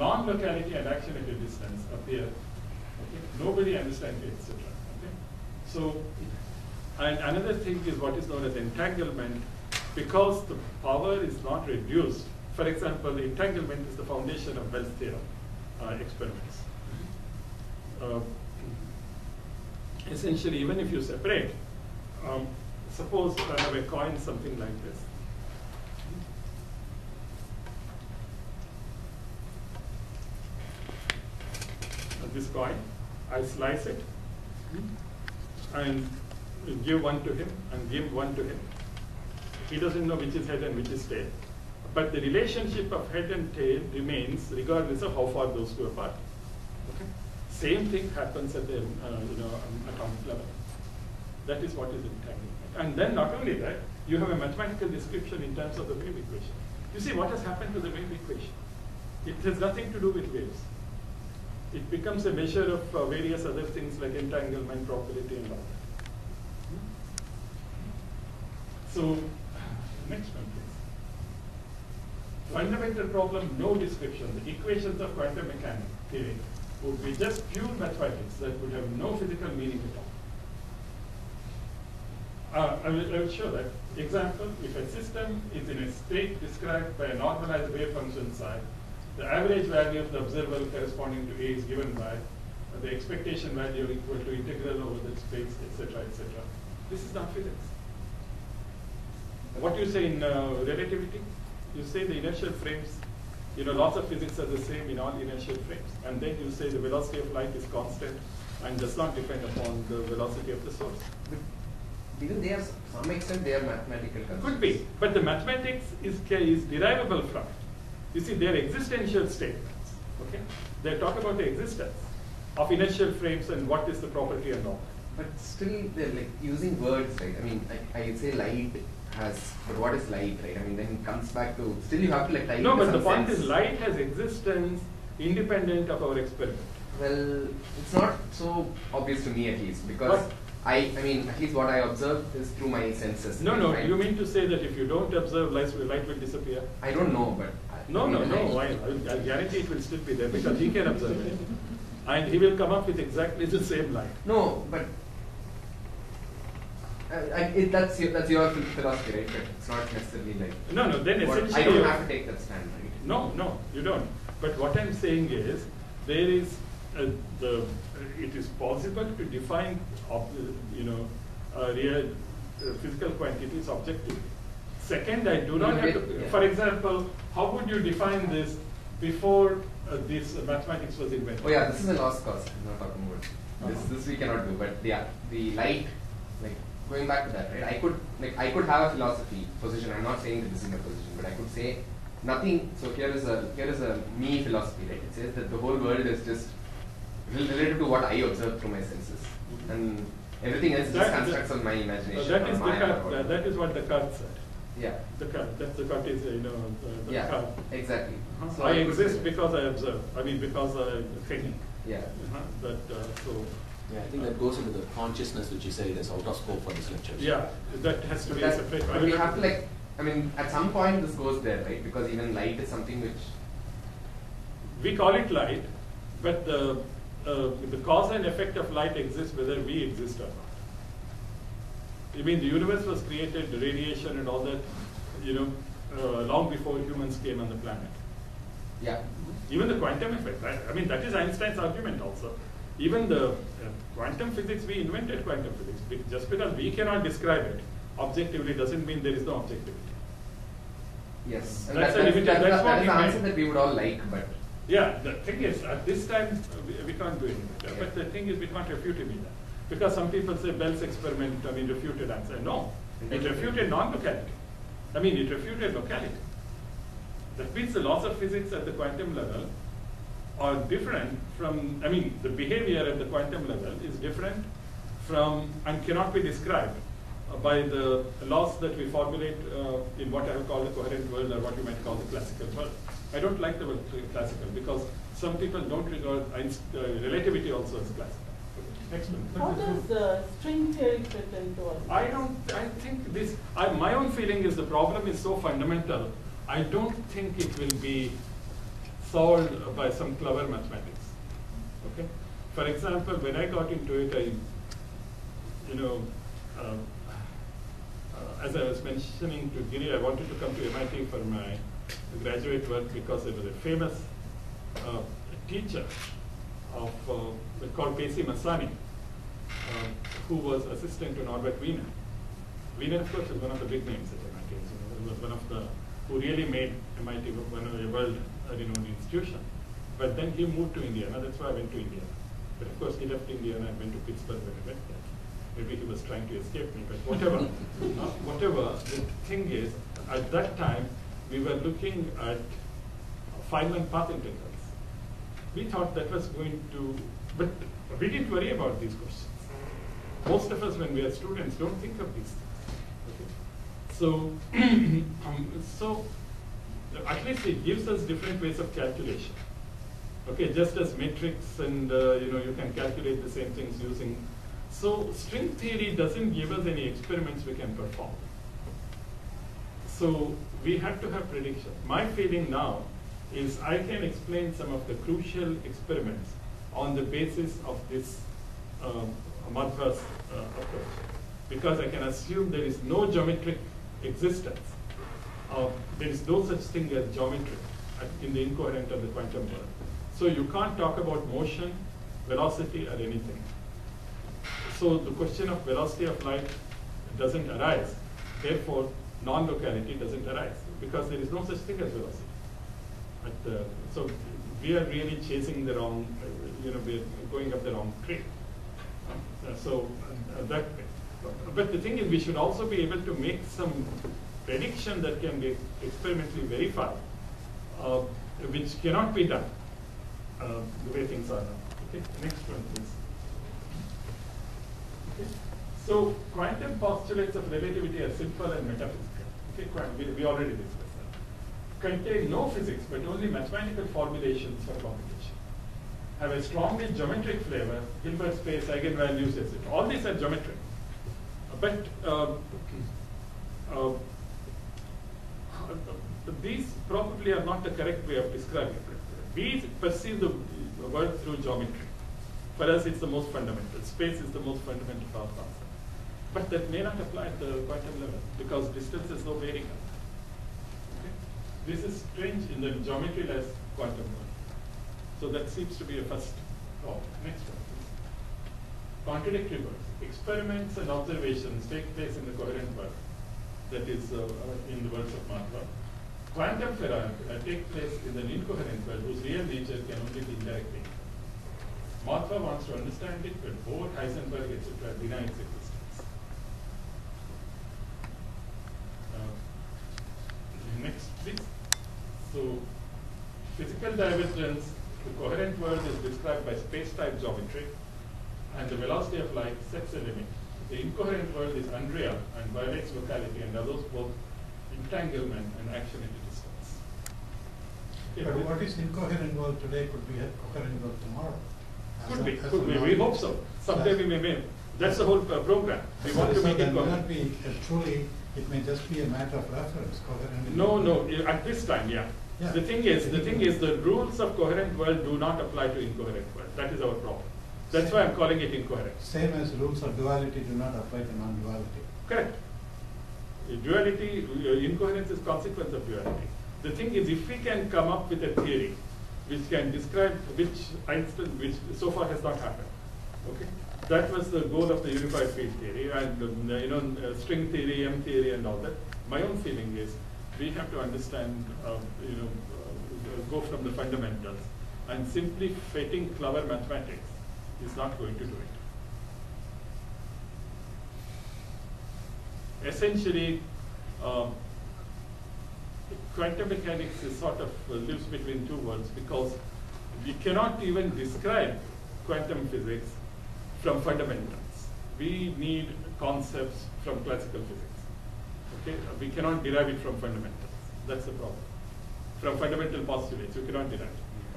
non-locality and action at a distance appear. Okay? Nobody understands it, etc. Okay? So, and another thing is what is known as entanglement, because the power is not reduced. For example, entanglement is the foundation of Bell's theorem uh, experiments. Uh, essentially, even if you separate, um, suppose I have a coin something like this. Uh, this coin, I slice it and give one to him and give one to him. He doesn't know which is head and which is tail. But the relationship of head and tail remains regardless of how far those two apart. Okay? Same thing happens at the uh, you know um, atomic level. That is what is entanglement. And then not only that, you have a mathematical description in terms of the wave equation. You see what has happened to the wave equation. It has nothing to do with waves. It becomes a measure of uh, various other things like entanglement, probability, and all that. So, next one please. Fundamental problem, no description. The equations of quantum mechanics theory would be just pure mathematics that would have no physical meaning at all. Uh, I, will, I will show that. Example, if a system is in a state described by a normalized wave function psi, the average value of the observable corresponding to A is given by uh, the expectation value equal to integral over the space, etc., etc. This is not physics. What you say in uh, relativity? You say the inertial frames, you know, lots of physics are the same in all inertial frames. And then you say the velocity of light is constant and does not depend upon the velocity of the source. But even they are, some extent, they are mathematical concepts. Could be, but the mathematics is, is derivable from it. You see, they're existential statements. Okay, they talk about the existence of inertial frames and what is the property and all. But still, they're like using words, right? I mean, I, I'd say light has, but what is light, right? I mean, then it comes back to still you have to like tie No, but the point sense. is, light has existence independent of our experiment. Well, it's not so obvious to me at least because But- I, I mean, at least what I observe is through my senses. No, no. You mean to say that if you don't observe, light will, light will disappear? I don't know, but I- No, no, no. I- I, guarantee it will still be there because he can observe it, and he will come up with exactly the same light. No, but I, I, it, that's your, that's your philosophy, right? But it's not necessarily like. No, no. Then essentially, I don't have to take that stand, right? No, no, you don't. But what I'm saying is, there is uh, the. It is possible to define, you know, uh, real uh, physical quantities objectively. Second, I do not have to. For example, how would you define this before uh, this uh, mathematics was invented? Oh yeah, this is a lost cause. I'm not talking about this. Uh-huh. This we cannot do. But yeah, the light, like going back to that, right? I could like I could have a philosophy position. I'm not saying that this is my position, but I could say nothing. So here is a here is a me philosophy, right? It says that the whole world is just related to what I observe through my senses, Mhm. and everything else is That- just constructs of my imagination. that or is Descartes, that is what the Descartes said. Yeah, Descartes, that's Descartes is, uh, you know, uh, the yeah, Descartes. exactly. Uh-huh. So I could exist because I observe. I mean, because I think. Yeah. Uh-huh. But uh, so. Yeah, I think that goes into the consciousness which you say is out of scope for this lecture. Yeah, that has to be a That- separate. I but will we have to like, I mean, at some point this goes there, right? Because even light is something which, We call it light, but the, uh, the cause and effect of light exists whether we exist or not. You mean the universe was created, the radiation and all that, you know, uh, long before humans came on the planet. yeah, Even the quantum effect, right? I mean, that is Einstein's argument also. Even the uh, quantum physics, we invented quantum physics. Be- Just because we cannot describe it objectively doesn't mean there is no objectivity. yes. And That's that, a that's, that's that, what that is we the made. answer that we would all like, but Yeah, the thing is, at this time, uh, we, we can't do anything. Yeah. But the thing is, we can't refute it either. Because some people say Bell's experiment, I mean, refuted and answer. No, it refuted non-locality. I mean, it refuted locality. That means the laws of physics at the quantum level are different from, I mean, the behavior at the quantum level is different from, and cannot be described by the laws that we formulate uh, in what I have called the coherent world or what you might call the classical world. I don't like the word classical because some people don't regard uh, relativity also as classical. How does uh, string theory fit into all this? I don't, I think this, I, my own feeling is the problem is so fundamental, I don't think it will be solved by some clever mathematics. Okay? For example, when I got into it, I, you know, um, uh, as I was mentioning to Giri, I wanted to come to MIT for my graduate work because there was a famous uh, teacher of uh, called Pesi Masani, uh, who was assistant to Norbert Wiener. Wiener, of course, is one of the big names at MIT. Know, he was one of the who really made MIT one of the world uh, renowned institution. But then he moved to Indiana. That's why I went to Indiana. But of course, he left Indiana and went to Pittsburgh when I went there. Maybe he was trying to escape me, but whatever. uh, whatever. The thing is, at that time, we were looking at Feynman path integrals. We thought that was going to, but we didn't worry about these questions. Most of us, when we are students, don't think of these things. Okay? So, um, so at least it gives us different ways of calculation. Okay, just as matrix and uh, you know you can calculate the same things using. So string theory doesn't give us any experiments we can perform. So we have to have prediction. My feeling now is I can explain some of the crucial experiments on the basis of this um, Madhva's uh, approach. Because I can assume there is no geometric existence. Uh, there is no such thing as geometry in the incoherent of the quantum world. So you can't talk about motion, velocity, or anything. So the question of velocity of light doesn't arise. Therefore, non-locality doesn't arise because there is no such thing as velocity. But, uh, so we are really chasing the wrong, uh, you know, we're going up the wrong tree. Uh, so that. But the thing is, we should also be able to make some prediction that can be experimentally verified, uh, which cannot be done the way things are now. Okay, next one, please. Okay. So quantum postulates of relativity are simple and metaphysical. Okay, we, we already that. Contain no physics, but only mathematical formulations for computation. Have a strongly geometric flavor, Hilbert space, eigenvalues, etc. All these are geometric. But uh, uh, these probably are not the correct way of describing it. We perceive the world through geometry. For us, it's the most fundamental. Space is the most fundamental concept. But that may not apply at the quantum level because distance is no variable. This is strange in the geometry-less quantum world. So that seems to be a first law. Next one, please. Contradictory words. Experiments and observations take place in the coherent world. That is uh, in the words of Madhva. Quantum phenomena take place in an incoherent world whose real nature can only be indirectly. Madhva wants to understand it, but Bohr, Heisenberg, etc. deny its existence. Uh, next, please. So, physical divergence, the coherent world is described by space-time geometry, and the velocity of light sets a limit. The incoherent world is unreal and violates locality and allows both entanglement and action at a distance. Okay, But what is incoherent world today could be a coherent world tomorrow. As Could a- be, could be. We hope so. Someday we may make. That's the whole uh, program. We So- want to make it not coherent. be uh, truly, it may just be a matter of reference, coherent. No, no, at this time, yeah. Yeah. The thing is, the thing is, the rules of coherent world do not apply to incoherent world. That is our problem. That's why I'm calling it incoherent. Same as rules of duality do not apply to non-duality. Correct. Duality, uh, incoherence is consequence of duality. The thing is, if we can come up with a theory which can describe which Einstein, which so far has not happened, okay? That was the goal of the unified field theory and um, you know string theory, M theory, and all that. My own feeling is we have to understand, uh, you know, uh, go from the fundamentals, and simply fitting clever mathematics is not going to do it. essentially, um, quantum mechanics is sort of uh, lives between two worlds because we cannot even describe quantum physics from fundamentals. We need concepts from classical physics. Okay, uh, we cannot derive it from fundamental. That's the problem. From fundamental postulates, you cannot derive.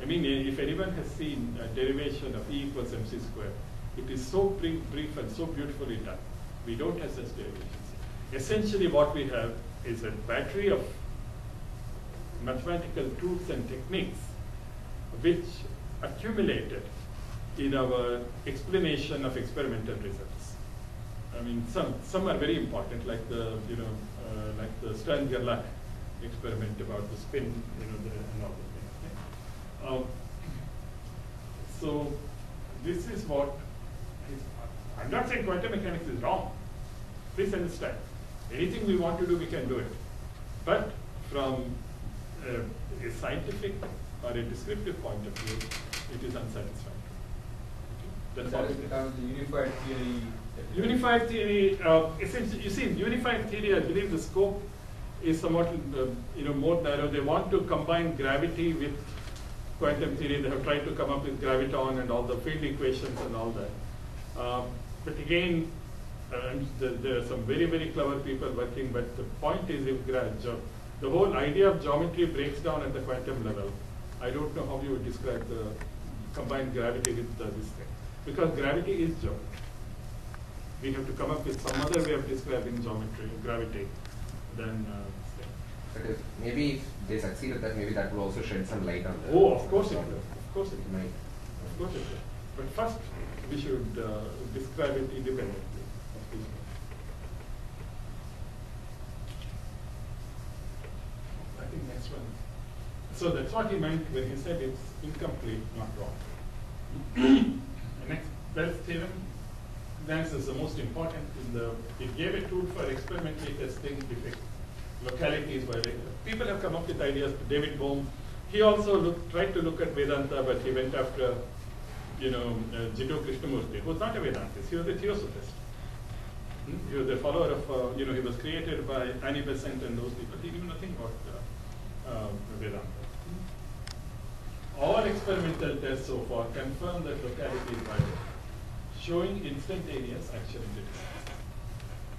I mean, if anyone has seen a derivation of E equals mc squared, it is so brief and so beautifully done. We don't have such derivations. Essentially, what we have is a battery of mathematical tools and techniques which accumulated in our explanation of experimental results. I mean, some, some are very important, like the, you know, uh, like the Stern-Gerlach experiment about the spin, you know, the, and all the things. okay? Um, so, this is what is, I'm not saying quantum mechanics is wrong. Please understand. Anything we want to do, we can do it. But from uh, a scientific or a descriptive point of view, it is unsatisfactory. Okay? That's That is. become the unified theory. Unified theory, uh, you see, unified theory, I believe the scope is somewhat, uh, you know, more narrow. They want to combine gravity with quantum theory. They have tried to come up with graviton and all the field equations and all that. Um, but again, uh, there, there are some very, very clever people working. But the point is, if the whole idea of geometry breaks down at the quantum level, I don't know how you would describe the combined gravity with uh, this thing, because gravity is geometry we have to come up with some other way of describing geometry, gravity, than uh, But if maybe if they succeed at that, maybe that will also shed some light on the. Oh, of course it will. Of course it might. Of course it will. But first, we should uh, describe it independently. of each other. I think next one. So that's what he meant when he said it's incomplete, not wrong. Next Bell's theorem, Nance is the most important in the, it gave a tool for experimentally testing defect localities by people have come up with ideas, David Bohm, he also looked, tried to look at Vedanta, but he went after, you know, uh, Jiddu Krishnamurti, who was not a Vedantist, he was a Theosophist. Hmm? He was a follower of, uh, you know, he was created by Annie Besant and those people, he knew nothing about uh, uh, Vedanta. All experimental tests so far confirm that locality is viable, showing instantaneous actuality.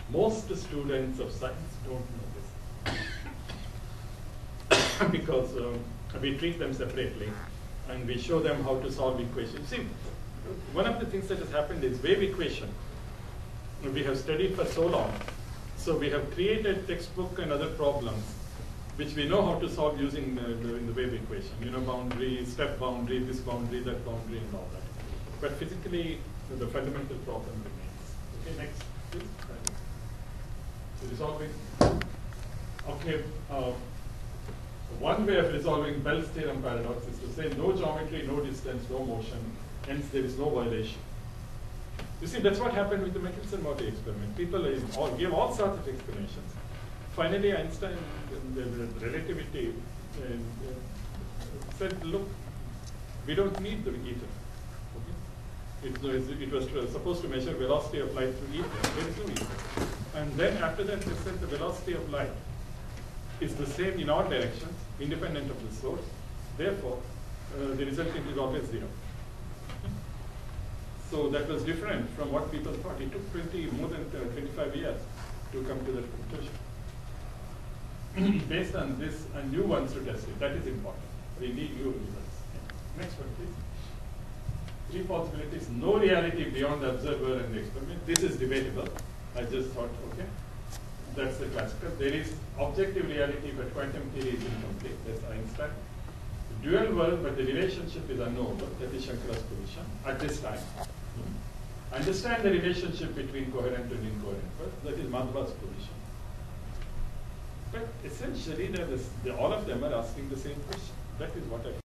Most students of science don't know this because um, we treat them separately and we show them how to solve equations. See, one of the things that has happened is wave equation. We have studied for so long, so we have created textbook and other problems which we know how to solve using the, the, in the wave equation. You know, boundary, step boundary, this boundary, that boundary, and all that. But physically, the fundamental problem remains. Okay, next, please. So resolving. Okay, uh, one way of resolving Bell's theorem paradox is to say no geometry, no distance, no motion, hence there is no violation. You see, that's what happened with the Michelson-Morley experiment. People all, gave all sorts of explanations. Finally, Einstein, in relativity, uh, uh, said, look, we don't need the ether. It, was- it was supposed to measure velocity of light through ether. Ether. And then after that, they said the velocity of light is the same in all directions, independent of the source. Therefore, uh, the resultant is always zero. So that was different from what people thought. It took 20, more than uh, 25 years to come to that conclusion. Based on this, and new ones to test it. That is important. We need new results. Next one, please. Three possibilities. No reality beyond the observer and the experiment. This is debatable. I just thought, okay, that's the classical. There is objective reality, but quantum theory is incomplete. That's Einstein. Dual world, but the relationship is unknowable. That is Shankara's position at this time. Hmm. Understand the relationship between coherent and incoherent world. That is Madhva's position. But essentially, the, all of them are asking the same question. That is what I.